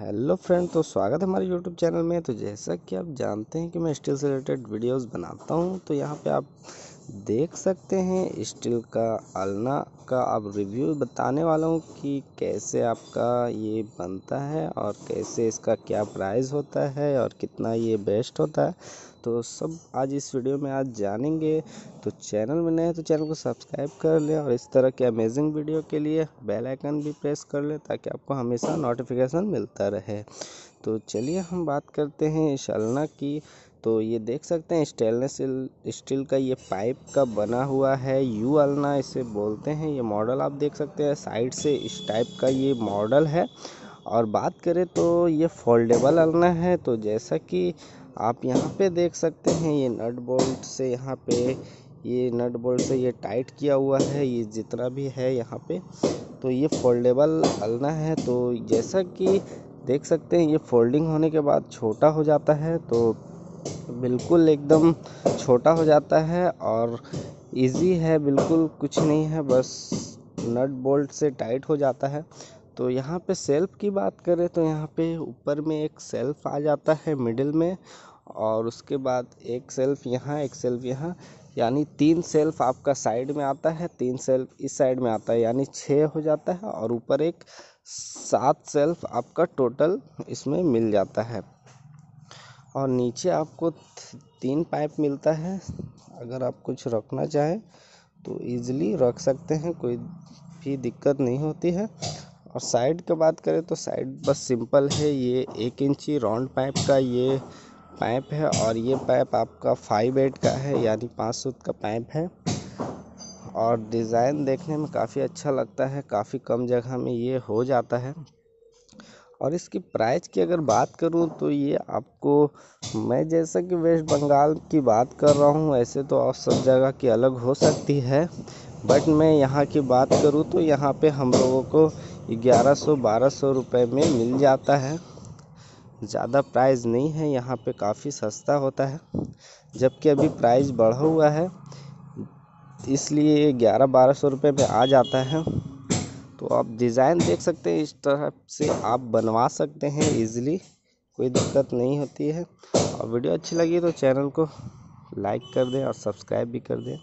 Hello friend तो स्वागत है हमारे यूट्यूब चैनल में। तो जैसा कि आप जानते हैं कि मैं स्टील से रिलेटेड वीडियोस बनाता हूँ तो यहाँ पे आप देख सकते हैं स्टील का, अलना का। अब रिव्यू बताने वाला हूँ कि कैसे आपका ये बनता है और कैसे इसका क्या प्राइस होता है और कितना ये बेस्ट होता है। तो सब आज इस वीडियो में आज जानेंगे। तो चैनल में नए तो चैनल को सब्सक्राइब कर लें और इस तरह के अमेजिंग वीडियो के लिए बेल आइकन भी प्रेस कर लें ताकि आपको हमेशा नोटिफिकेशन मिलता रहे। तो चलिए हम बात करते हैं इस अलना की। तो ये देख सकते हैं स्टेनलेस स्टील का ये पाइप का बना हुआ है यू अलना इसे बोलते हैं, ये मॉडल आप देख सकते हैं साइड से इस टाइप का ये मॉडल है। और बात करें तो ये फोल्डेबल अलना है तो जैसा कि आप यहाँ पे देख सकते हैं, ये नट बोल्ट से यहाँ पे, ये नट बोल्ट से ये टाइट किया हुआ है, ये जितना भी है यहाँ पे तो ये फोल्डेबल अलना है। तो जैसा कि देख सकते हैं, ये फोल्डिंग होने के बाद छोटा हो जाता है तो बिल्कुल एकदम छोटा हो जाता है और इजी है, बिल्कुल कुछ नहीं है, बस नट बोल्ट से टाइट हो जाता है। तो यहाँ पे सेल्फ की बात करें तो यहाँ पे ऊपर में एक सेल्फ आ जाता है मिडिल में और उसके बाद एक सेल्फ यहाँ, एक सेल्फ यहाँ, यानी तीन सेल्फ आपका साइड में आता है, तीन सेल्फ इस साइड में आता है, यानी छः हो जाता है और ऊपर एक सात सेल्फ आपका टोटल इसमें मिल जाता है। और नीचे आपको तीन पाइप मिलता है। अगर आप कुछ रखना चाहें तो इजीली रख सकते हैं, कोई भी दिक्कत नहीं होती है। और साइड की बात करें तो साइड बस सिंपल है, ये एक इंची राउंड पाइप का ये पाइप है और ये पाइप आपका फाइव एट का है, यानी पाँच सूत का पाइप है। और डिज़ाइन देखने में काफ़ी अच्छा लगता है, काफ़ी कम जगह में ये हो जाता है। और इसकी प्राइस की अगर बात करूँ तो ये आपको, मैं जैसा कि वेस्ट बंगाल की बात कर रहा हूँ, ऐसे तो और सब जगह की अलग हो सकती है। बट मैं यहाँ की बात करूँ तो यहाँ पे हम लोगों को ग्यारह सौ, बारह सौ रुपये में मिल जाता है। ज़्यादा प्राइस नहीं है, यहाँ पे काफ़ी सस्ता होता है। जबकि अभी प्राइस बढ़ा हुआ है, इसलिए ग्यारह, बारह सौ रुपये में आ जाता है। तो आप डिज़ाइन देख सकते हैं, इस तरह से आप बनवा सकते हैं इजीली कोई दिक्कत नहीं होती है। और वीडियो अच्छी लगी तो चैनल को लाइक कर दें और सब्सक्राइब भी कर दें।